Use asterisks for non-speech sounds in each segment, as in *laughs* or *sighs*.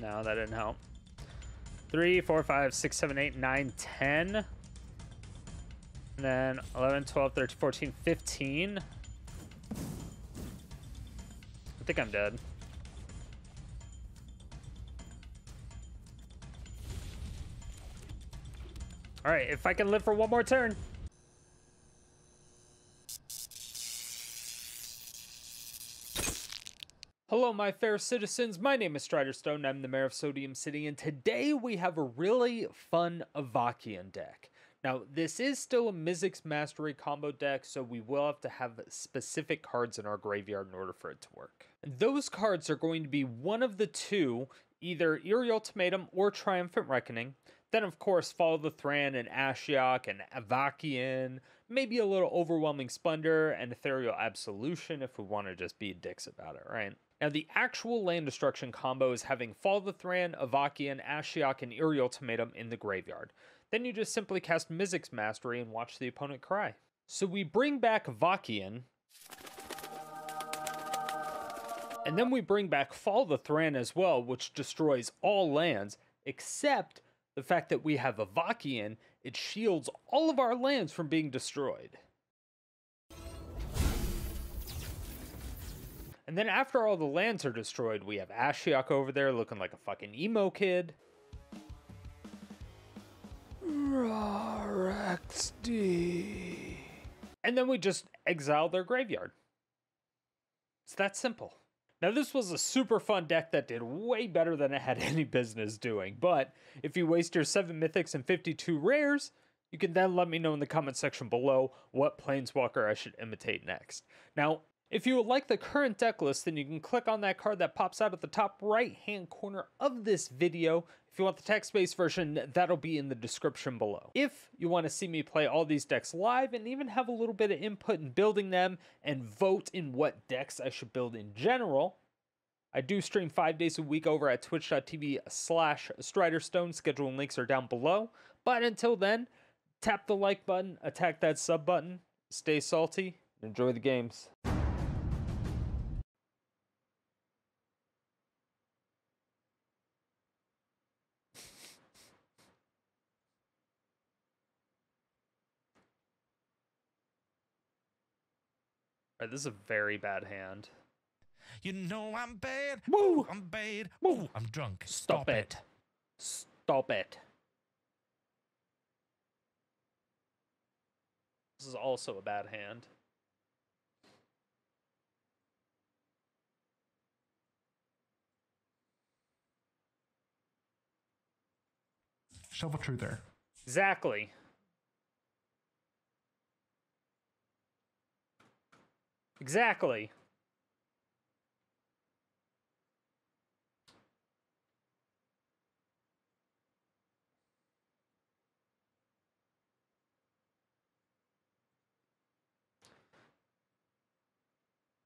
No, that didn't help. Three, four, five, six, seven, eight, nine, ten. And then 11, 12, 13, 14, 15. I think I'm dead. All right, if I can live for one more turn. Hello, my fair citizens. My name is Strider Stone. I'm the mayor of Sodium City, and today we have a really fun Avacyn deck. Now, this is still a Mizzix Mastery combo deck, so we will have to have specific cards in our graveyard in order for it to work. Those cards are going to be one of the two, either Eerie Ultimatum or Triumphant Reckoning. Then, of course, Fall of the Thran and Ashiok and Avacyn, maybe a little Overwhelming Splendor and Ethereal Absolution if we want to just be dicks about it, right? Now, the actual land destruction combo is having Fall the Thran, Avacyn, Ashiok, and Eerie Ultimatum in the graveyard. Then you just simply cast Mizzix Mastery and watch the opponent cry. So we bring back Avacyn, and then we bring back Fall the Thran as well, which destroys all lands, except the fact that we have Avacyn, it shields all of our lands from being destroyed. And then after all the lands are destroyed, we have Ashiok over there looking like a fucking emo kid. XD. And then we just exile their graveyard. It's that simple. Now, this was a super fun deck that did way better than it had *laughs* any business doing, but if you waste your 7 mythics and 52 rares, you can then let me know in the comment section below what Planeswalker I should imitate next. Now, if you would like the current deck list, then you can click on that card that pops out at the top right hand corner of this video. If you want the text-based version, that'll be in the description below. If you want to see me play all these decks live and even have a little bit of input in building them and vote in what decks I should build in general, I do stream five days a week over at twitch.tv slash striderstone. Schedule and links are down below. But until then, tap the like button, attack that sub button, stay salty, and enjoy the games. Right, this is a very bad hand. You know I'm bad. Woo! I'm bad. Woo! I'm drunk. Stop, it. Stop it. This is also a bad hand. Shovel Truther. Exactly. Exactly.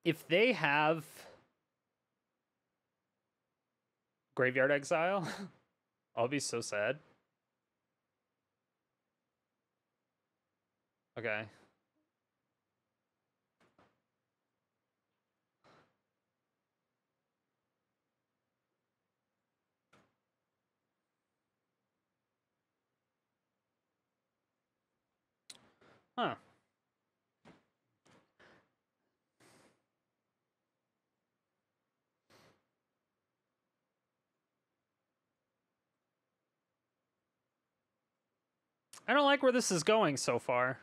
If they have Graveyard Exile, *laughs* I'll be so sad. Okay. Huh. I don't like where this is going so far.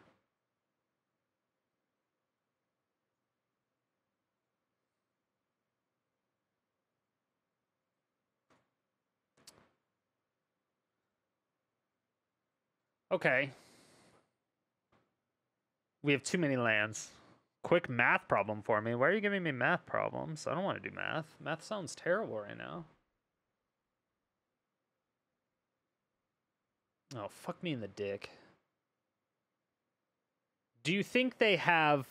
Okay. We have too many lands. Quick math problem for me. Why are you giving me math problems? I don't want to do math. Math sounds terrible right now. Oh, fuck me in the dick. Do you think they have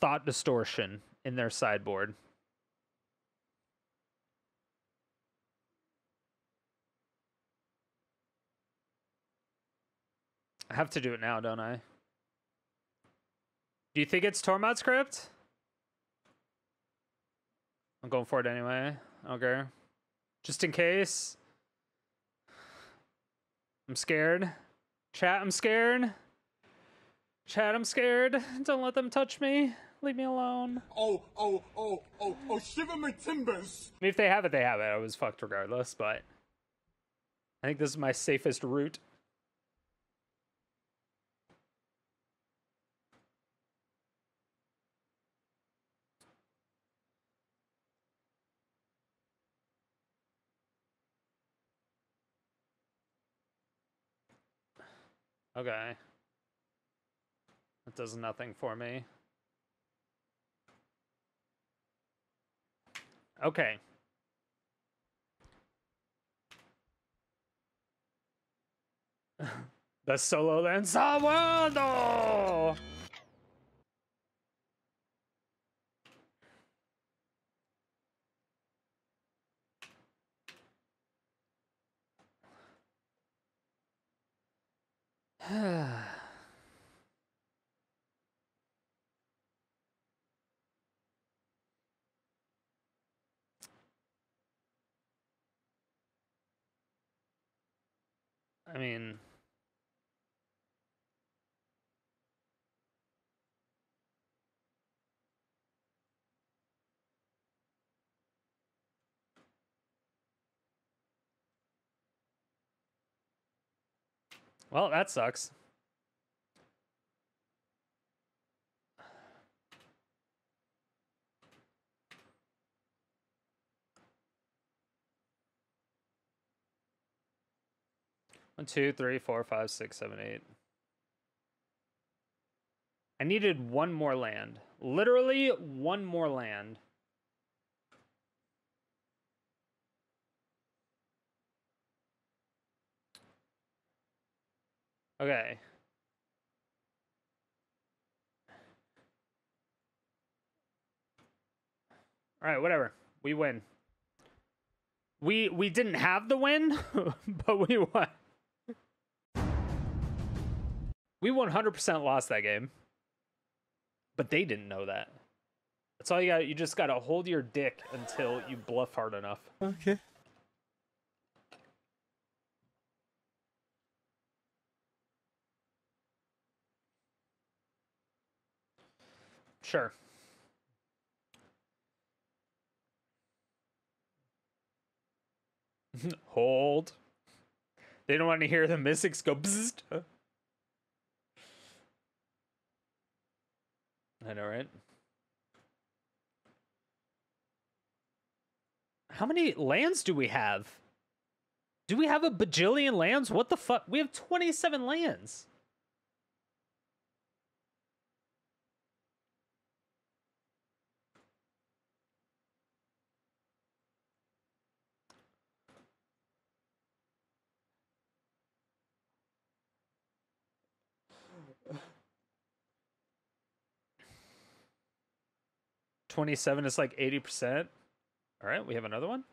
thought distortion in their sideboard? I have to do it now, don't I? Do you think it's Tormod's Crypt? I'm going for it anyway. Okay. Just in case. I'm scared. Chat, I'm scared. Chat, I'm scared. Don't let them touch me. Leave me alone. Oh, oh, oh, oh, oh, shiver my timbers! I mean, if they have it, they have it. I was fucked regardless, but I think this is my safest route. Okay. That does nothing for me. Okay. *laughs* the solo lanzado. *sighs* I mean, well, that sucks. One, two, three, four, five, six, seven, eight. I needed one more land. Literally one more land. Okay. All right, whatever. We win. We we didn't have the win, *laughs* but we won. We 100% lost that game. But they didn't know that. That's all you got. You just got to hold your dick until you bluff hard enough. Okay. Sure. *laughs* hold. They don't want to hear the mystics go bzzzt. I know, right? How many lands do we have? Do we have a bajillion lands? What the fuck? We have 27 lands. Twenty-seven is like eighty percent. All right, we have another one.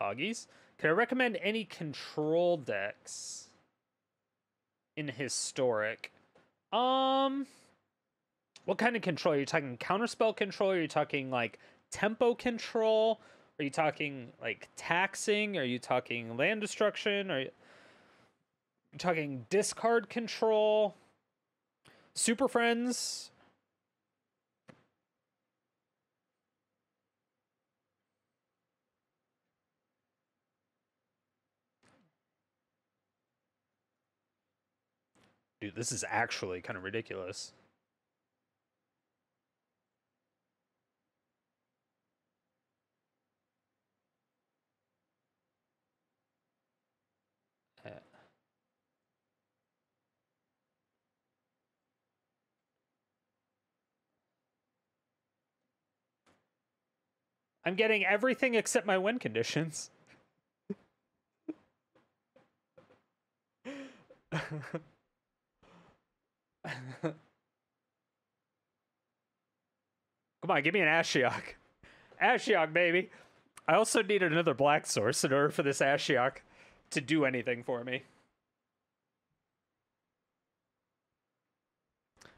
Poggies. Can I recommend any control decks in historic? Um, what kind of control? Are you talking counterspell control? Are you talking like tempo control? Are you talking like taxing? Are you talking land destruction? Are you you talking discard control? Super Friends? Dude, this is actually kind of ridiculous. Uh, I'm getting everything except my win conditions. *laughs* *laughs* Come on, give me an Ashiok. Ashiok, baby. I also need another black source in order for this Ashiok to do anything for me.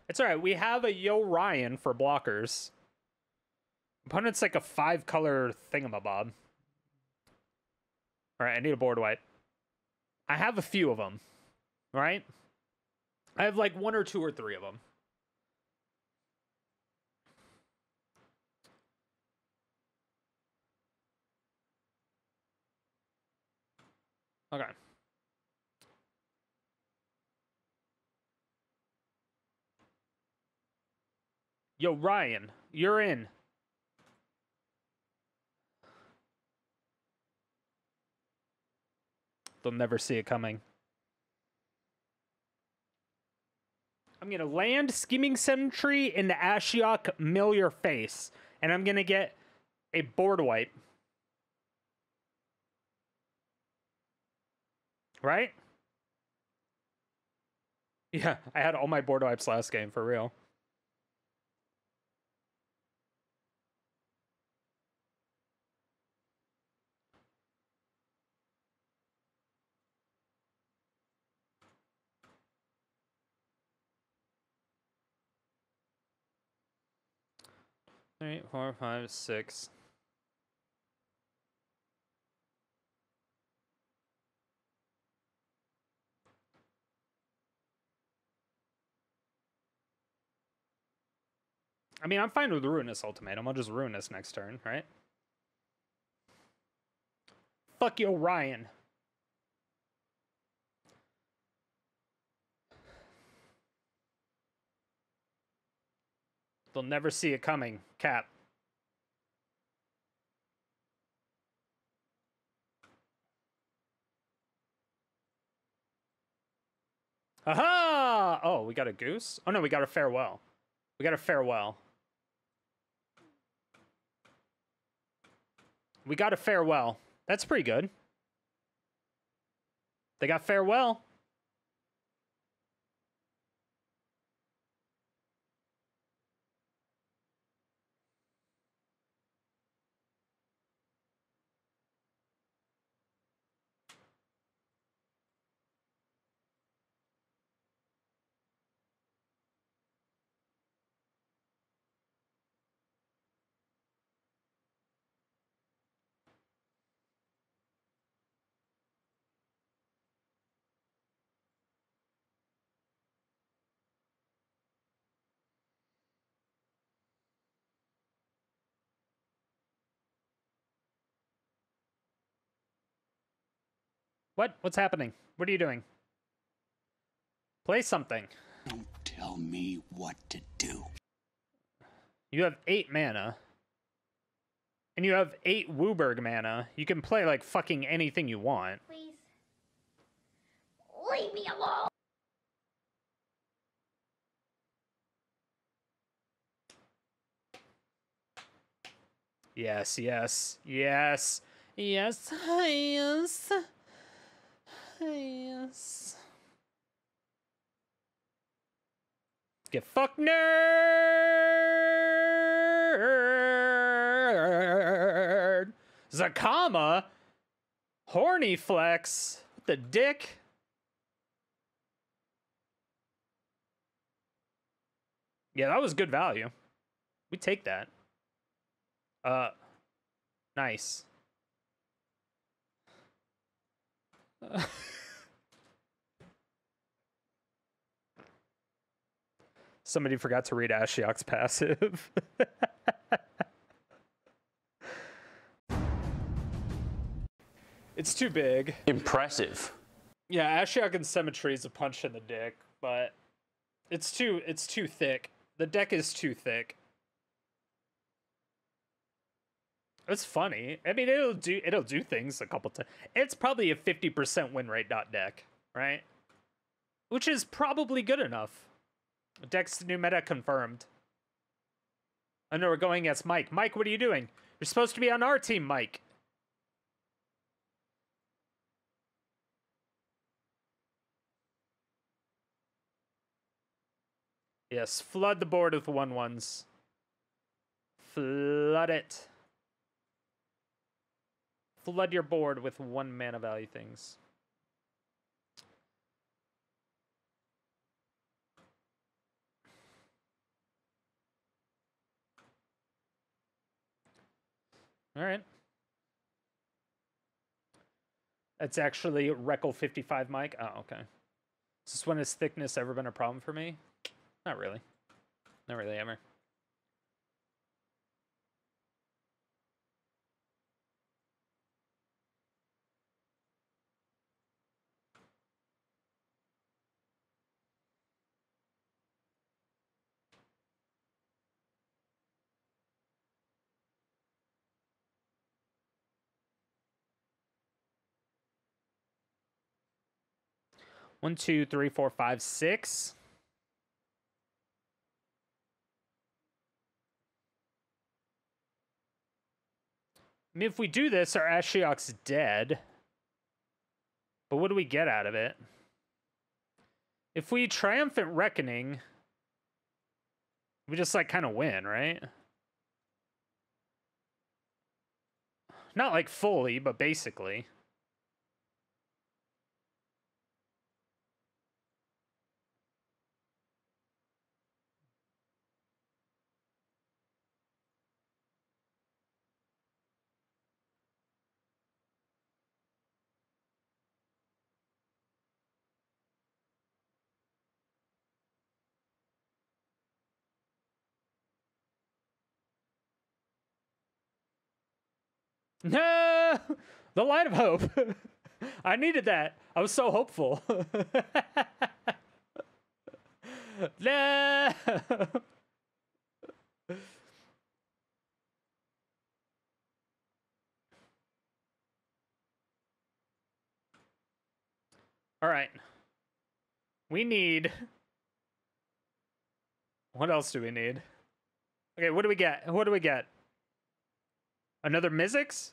It's alright, we have a Yorion for blockers. Opponent's like a five color thingamabob. All right, I need a board wipe. I have a few of them, right? I have like one or two or three of them. Okay. Yorion, you're in. They'll never see it coming. I'm gonna land Scheming Symmetry in the Ashiok mill your face, and I'm gonna get a board wipe. Right? *laughs* Yeah, I had all my board wipes last game for real. Three, four, five, six. I mean, I'm fine with Ruinous Ultimatum. I'll just Ruinous next turn, right? Fuck you, Ryan. They'll never see it coming. Cap. Aha! Oh, we got a goose? Oh no, we got a farewell. We got a farewell. We got a farewell. That's pretty good. They got farewell. What? What's happening? What are you doing? Play something. Don't tell me what to do. You have eight mana. And you have eight Wooburg mana. You can play like fucking anything you want. Please. Leave me alone. Yes, yes, yes, yes, *laughs* yes, yes. Get fucked, nerd. Zacama, horny flex, what the dick. Yeah, that was good value. We take that. Uh, nice. *laughs* Somebody forgot to read Ashiok's passive. it's too big. Impressive. Yeah, Ashiok and Symmetry is a punch in the dick, but it's too it's too thick. The deck is too thick. It's funny. I mean, it'll do it'll do things a couple times. It's probably a fifty percent win rate dot deck, right? Which is probably good enough. Deck's new meta confirmed. I know we're going against Mike. Mike, what are you doing? You're supposed to be on our team, Mike. Yes, flood the board with one ones. Flood it. Flood your board with one mana value things. All right. It's actually Reckel 55 mic. Oh, okay. Is this when his thickness ever been a problem for me? Not really. Not really ever. One, two, three, four, five, six. I mean, if we do this, our Ashiok's dead. But what do we get out of it? If we Triumphant Reckoning, we just, like, kind of win, right? Not, like, fully, but basically. No, *laughs* the light of hope. *laughs* I needed that. I was so hopeful. *laughs* no. All right. We need. What else do we need? Okay, what do we get? What do we get? Another Mizzix?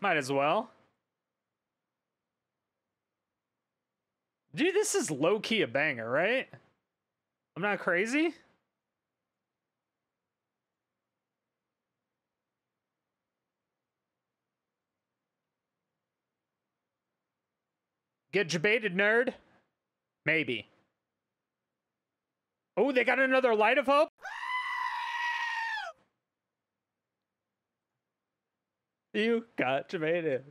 Might as well. Dude, this is low key a banger, right? I'm not crazy. Get debated, nerd? Maybe. Oh, they got another light of hope? You got debated.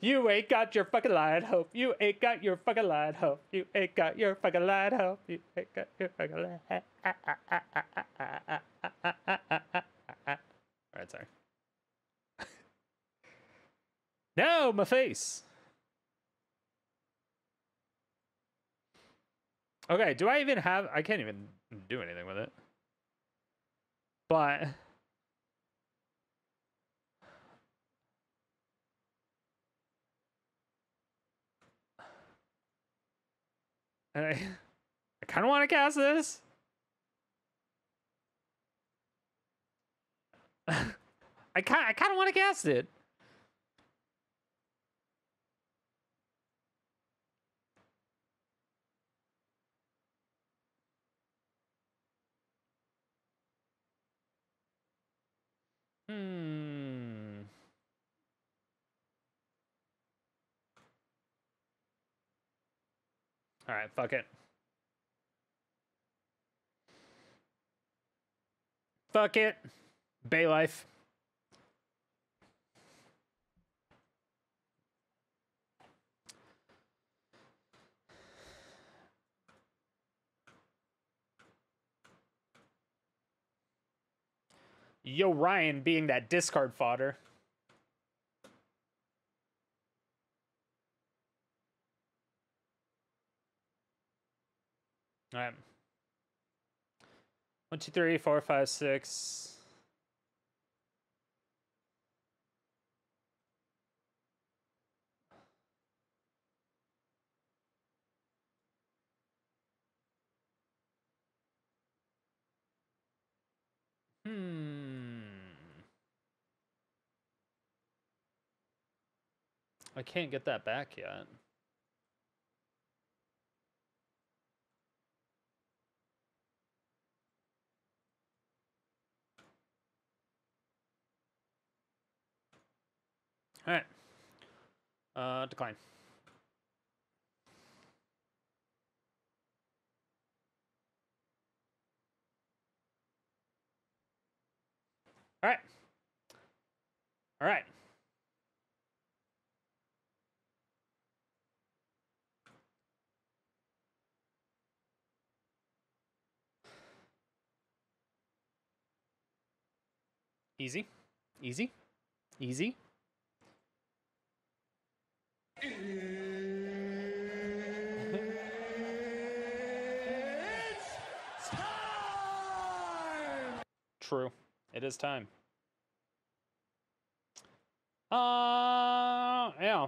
You ain't got your fucking light of hope. You ain't got your fucking light hope. You ain't got your fucking light hope. You ain't got your fucking light. *laughs* Hope. Alright, sorry. *laughs* no, my face. Okay, do I even have I can't even do anything with it. But And I I kind of want to cast this. *laughs* I kind I kind of want to cast it. Hmm. All right, fuck it. Fuck it. Bay life. Yorion being that discard fodder. All right. One, two, three, four, five, six. Hmm. I can't get that back yet. All right. Uh, decline. All right. All right. Easy. Easy. Easy. True. It is time. Uh, yeah.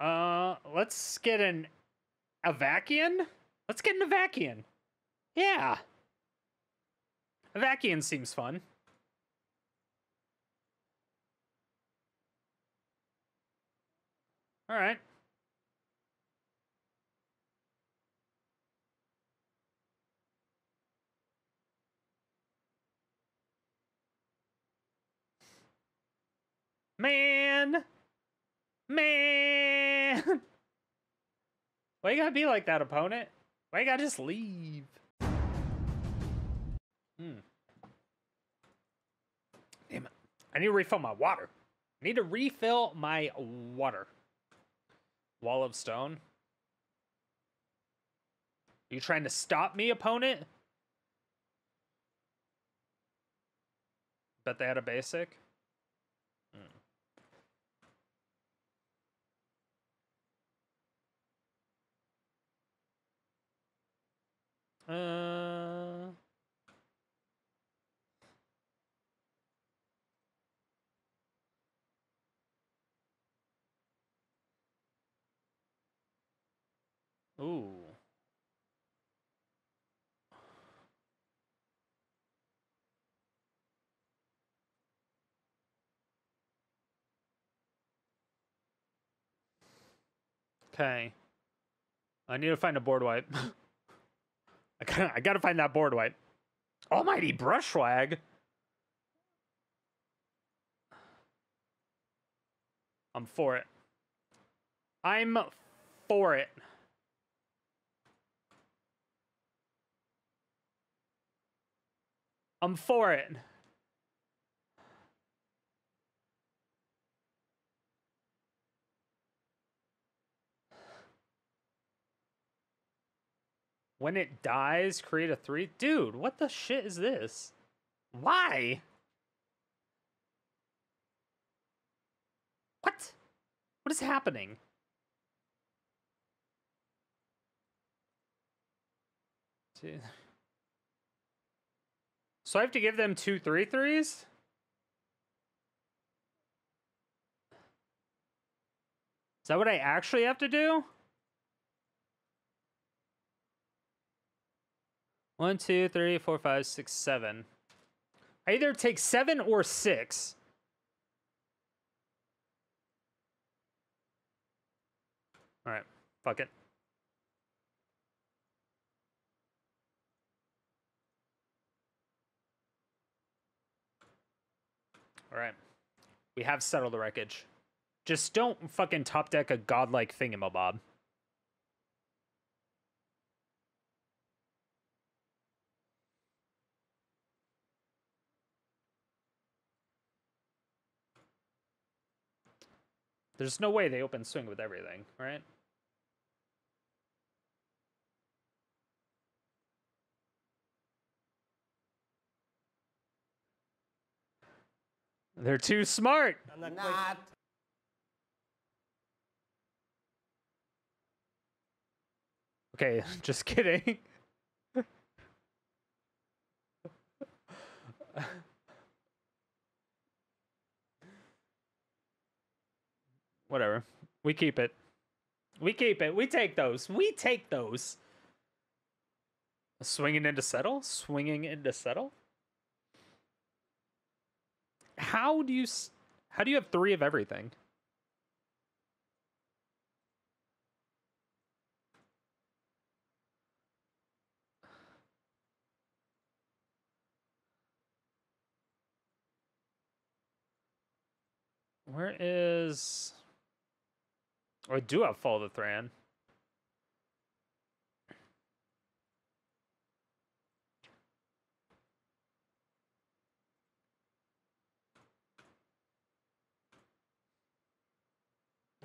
Uh, let's get an Avacyn. Let's get an Avacyn. Yeah. Avacyn seems fun. All right. Man. Man. *laughs* Why you gotta be like that, opponent? Why you gotta just leave? Hmm. Damn it. I need to refill my water. I need to refill my water. Wall of stone. Are you trying to stop me, opponent? Bet they had a basic. Uh. Ooh. Okay. I need to find a board wipe. *laughs* I gotta, I gotta find that board wipe. Almighty brush swag. I'm for it. I'm for it. I'm for it. When it dies, create a three. Dude, what the shit is this? Why? What? What is happening? So I have to give them two three threes? Is that what I actually have to do? One, two, three, four, five, six, seven. I either take seven or six. All right, fuck it. All right, we have settled the wreckage. Just don't fucking top deck a godlike thingamabob. There's no way they open swing with everything, right? They're too smart. Not. Okay, *laughs* just kidding. *laughs* Whatever. We keep it. We keep it. We take those. We take those. Swinging into settle? Swinging into settle? How do you how do you have 3 of everything? Where is Oh, I do have Fall the Thran.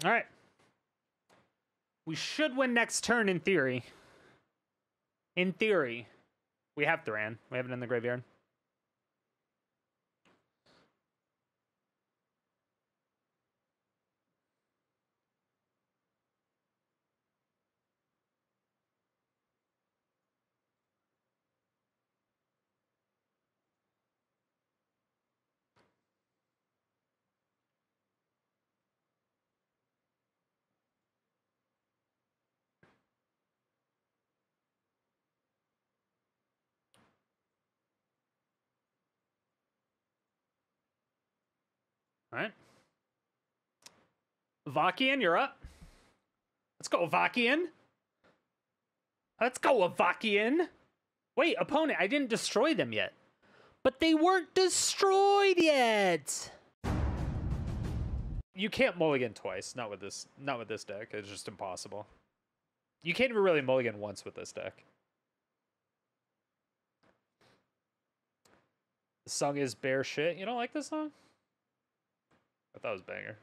All right. We should win next turn in theory. In theory. We have Thran. We have it in the graveyard. All right. Vakian, you're up. Let's go, Vakian. Let's go, Vakian. Wait, opponent, I didn't destroy them yet. But they weren't destroyed yet. You can't mulligan twice. Not with this. Not with this deck. It's just impossible. You can't even really mulligan once with this deck. The song is bear shit. You don't like this song? I thought it was banger.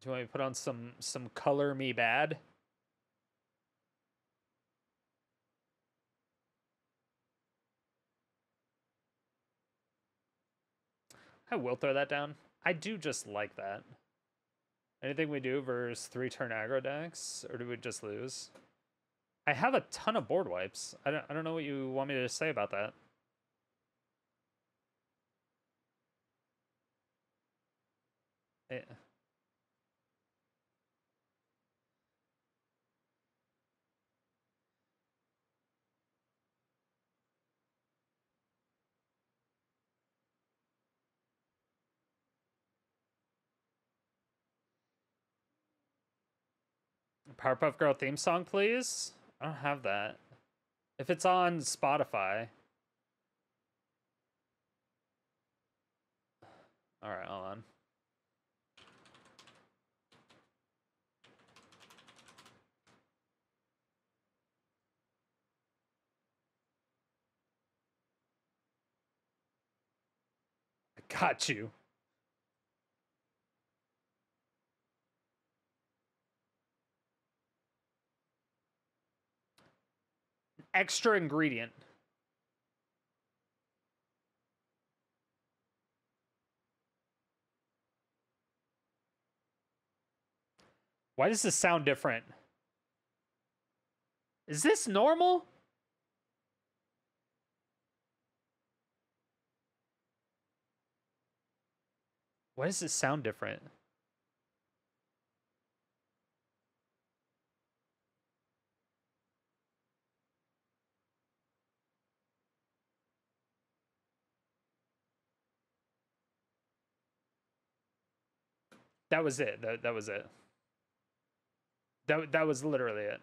Do you want me to put on some some color me bad? I will throw that down. I do just like that. Anything we do versus three turn aggro decks, or do we just lose? I have a ton of board wipes. I don't, I don't know what you want me to say about that. Eh. Powerpuff Girl theme song, please? I don't have that. If it's on Spotify. Alright, hold on. I got you. Extra ingredient. Why does this sound different? Is this normal? Why does this sound different? That was it. That that was it. That that was literally it.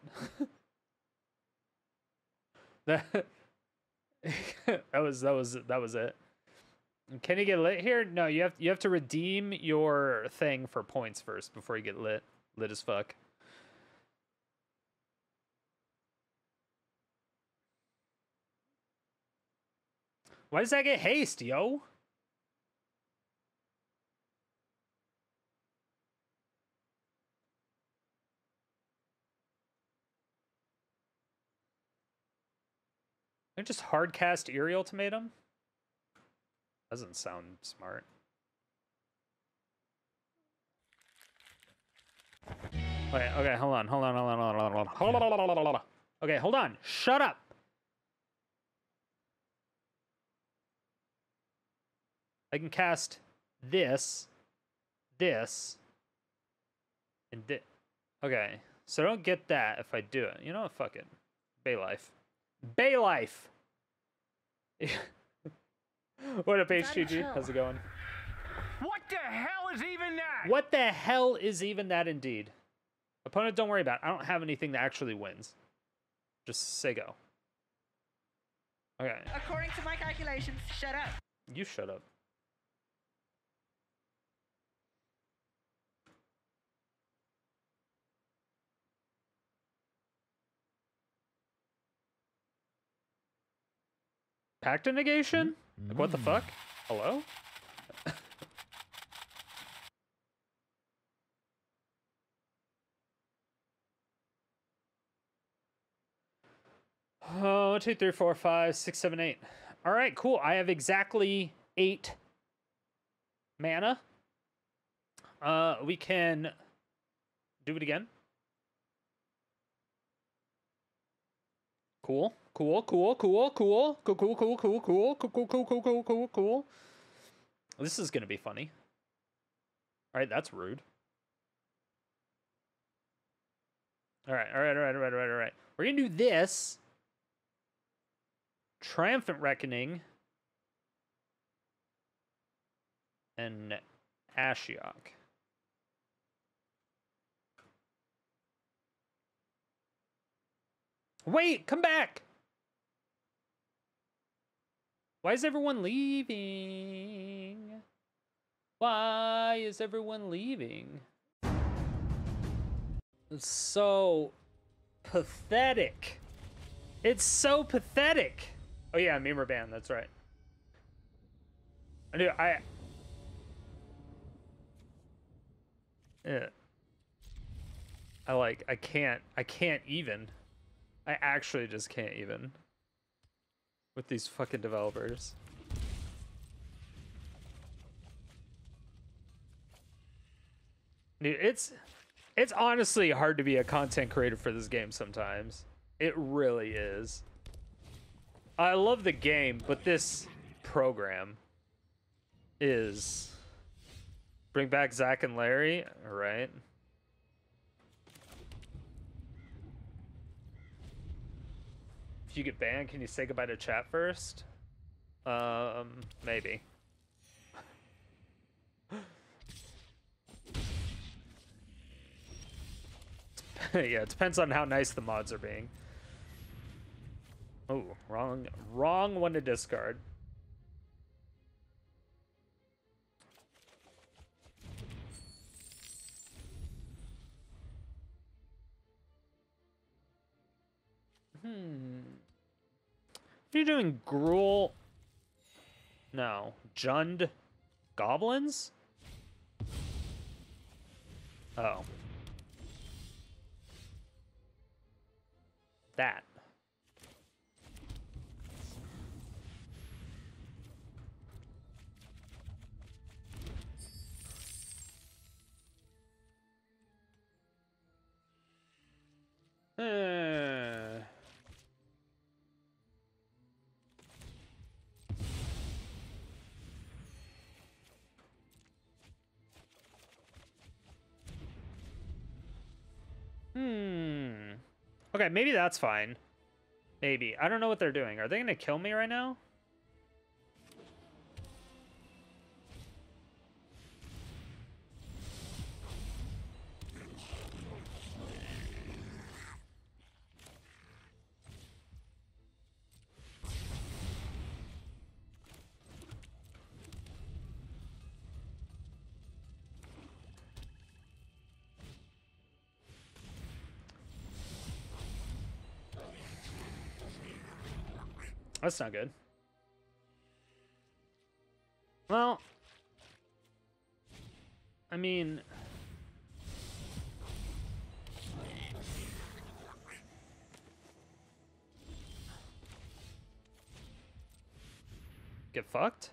*laughs* that *laughs* that was that was that was it. Can you get lit here? No, you have you have to redeem your thing for points first before you get lit. Lit as fuck. Why does that get haste, yo? They're just hard cast Eerie Ultimatum? Doesn't sound smart. Okay, okay, hold on, hold on, hold on, hold on, hold on, hold on, hold on, hold on. Okay, hold on. Shut up. I can cast this, this, and this. Okay, so I don't get that if I do it. You know what? Fuck it. Bay life. Bay life. *laughs* what up, HGG? How's it going? What the hell is even that? What the hell is even that indeed? Opponent, don't worry about it. I don't have anything that actually wins. Just say go. Okay, According to my calculations, shut up. you shut up. Pacta negation? Like, what the fuck? Hello? *sighs* Oh, one, two, three, four, five, six, seven, eight. All right, cool. I have exactly eight mana. Uh, we can do it again. Cool, cool, cool, cool, cool, cool, cool, cool, cool, cool, cool, cool, cool, cool, cool, cool. This is gonna be funny. All right, that's rude. All right, all right, all right, all right, all right, all right. We're gonna do this. Triumphant Reckoning. And Ashiok. Wait, come back! Why is everyone leaving? Why is everyone leaving? It's so pathetic. It's so pathetic. Oh yeah, Meme Band, that's right. I do I Yeah. I like I can't I can't even. I actually just can't even with these fucking developers. Dude, it's it's honestly hard to be a content creator for this game sometimes. It really is. I love the game, but this program is bring back Zach and Larry, all right? You get banned, can you say goodbye to chat first? Um, maybe. *laughs* yeah, it depends on how nice the mods are being. Oh, wrong, wrong one to discard. Hmm. Are you doing, Gruul? No. Jund Goblins? Oh. That. Hmm. Okay, maybe that's fine. Maybe. I don't know what they're doing. Are they going to kill me right now? That's not good. Well, I mean, get fucked.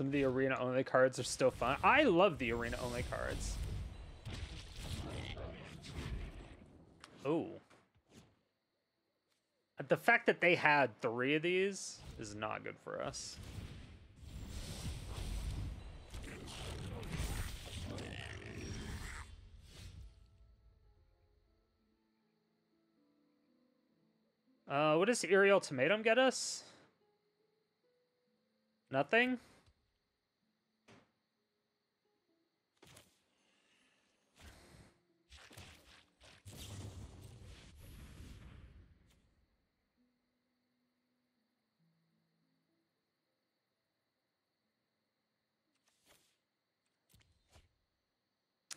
Some of the arena only cards are still fun. I love the arena only cards. Oh. The fact that they had three of these is not good for us. Uh, what does Eerie Ultimatum get us? Nothing?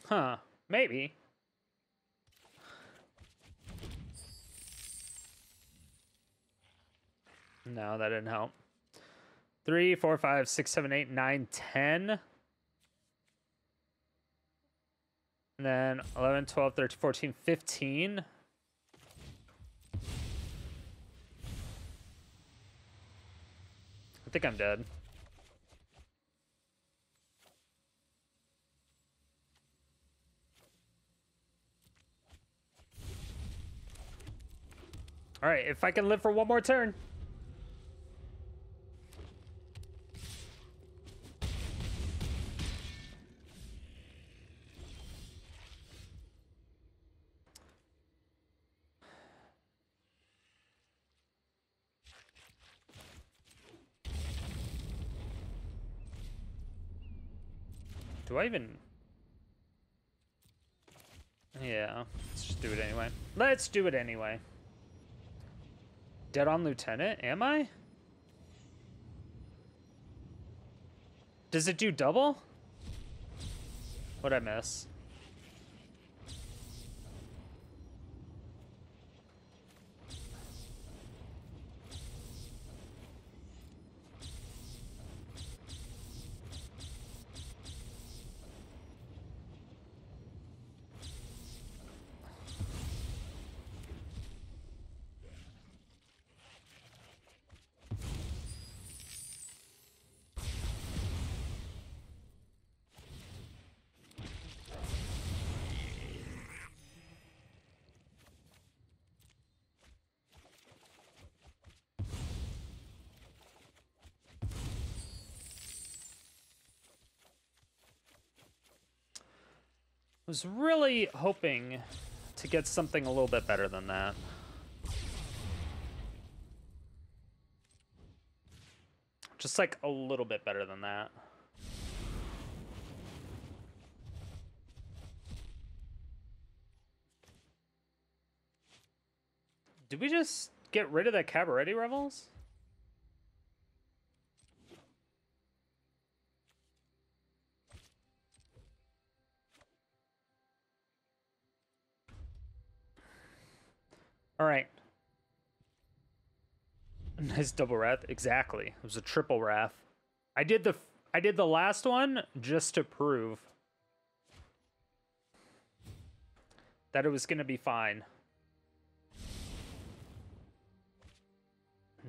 Huh. Maybe. No, that didn't help. Three, four, five, six, seven, eight, nine, ten. And then 11, 12, 13, 14, 15. I think I'm dead. All right, if I can live for one more turn. Do I even... Yeah, let's just do it anyway. Let's do it anyway. Dead on Lieutenant, am I? Does it do double? What'd I miss? Was really hoping to get something a little bit better than that. Just like a little bit better than that. Did we just get rid of that Cabaret Revels? *laughs* Nice double wrath. Exactly. It was a triple wrath. I did the I did the last one just to prove that it was going to be fine.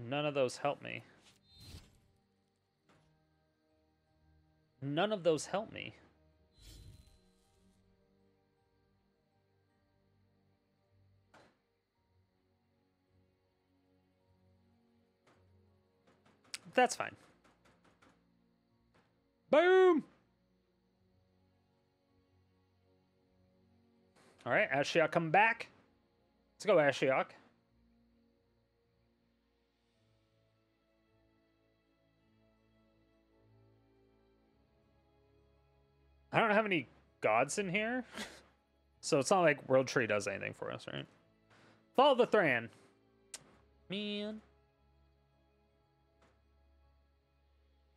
None of those help me. None of those help me. That's fine. Boom! All right, Ashiok come back. Let's go, Ashiok. I don't have any gods in here. *laughs* so it's not like World Tree does anything for us, right? Fall of the Thran. Man.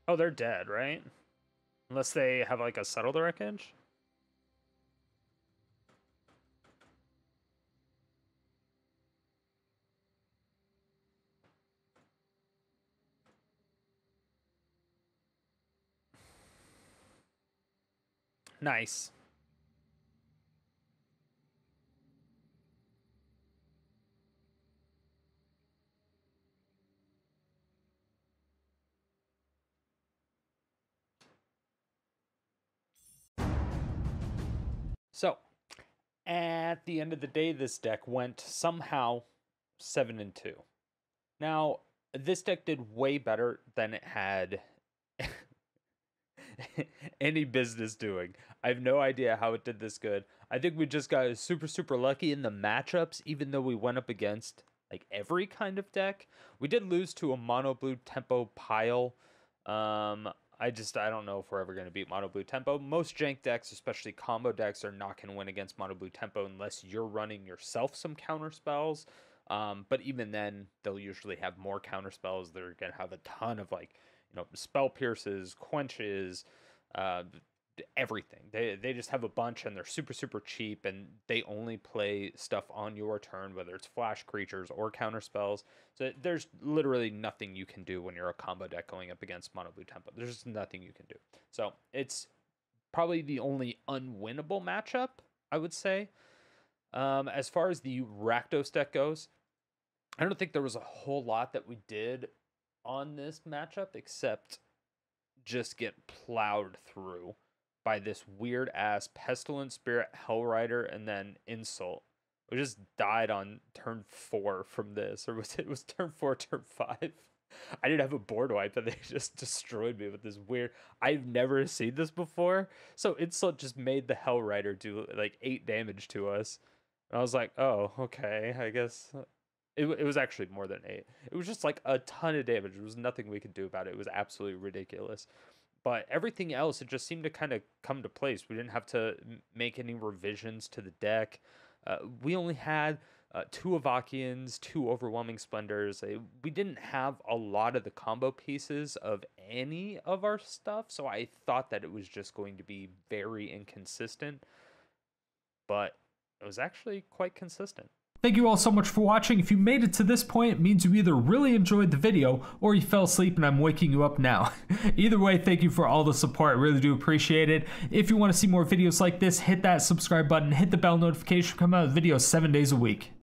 Oh, they're dead, right? Unless they have like a settle the wreckage. Nice. So, at the end of the day, this deck went somehow 7 and 2. Now, this deck did way better than it had *laughs* any business doing. I have no idea how it did this good. I think we just got super, super lucky in the matchups, even though we went up against like every kind of deck. We did lose to a mono blue tempo pile. Um, I just I don't know if we're ever going to beat Mono Blue Tempo. Most jank decks, especially combo decks, are not going to win against Mono Blue Tempo unless you're running yourself some counter spells. Um, but even then, they'll usually have more counter spells. They're going to have a ton of like you know spell pierces, quenches, uh, everything. They they just have a bunch and they're super super cheap and they only play stuff on your turn, whether it's flash creatures or counter spells. So there's literally nothing you can do when you're a combo deck going up against Mono Blue Tempo. There's just nothing you can do. So it's probably the only unwinnable matchup I would say. Um, as far as the Rakdos deck goes, I don't think there was a whole lot that we did on this matchup except just get plowed through by this weird ass pestilent spirit hellrider and then insult. We just died on turn four from this or was it, was turn four turn five? *laughs* I didn't have a board wipe and *laughs* they just destroyed me with this weird i've never seen this before. So insult just made the hellrider do like eight damage to us. And i was like oh okay i guess uh, it, it was actually more than eight. It was just like a ton of damage. There was nothing we could do about it. It was absolutely ridiculous but everything else it just seemed to kind of come to place we didn't have to make any revisions to the deck uh, we only had uh, two Avacyns, two Overwhelming Splendors. Uh, we didn't have a lot of the combo pieces of any of our stuff, so I thought that it was just going to be very inconsistent. But it was actually quite consistent. Thank you all so much for watching. If you made it to this point, it means you either really enjoyed the video or you fell asleep and I'm waking you up now. *laughs* either way, thank you for all the support. I really do appreciate it. If you want to see more videos like this, hit that subscribe button, hit the bell notification, come out with videos seven days a week.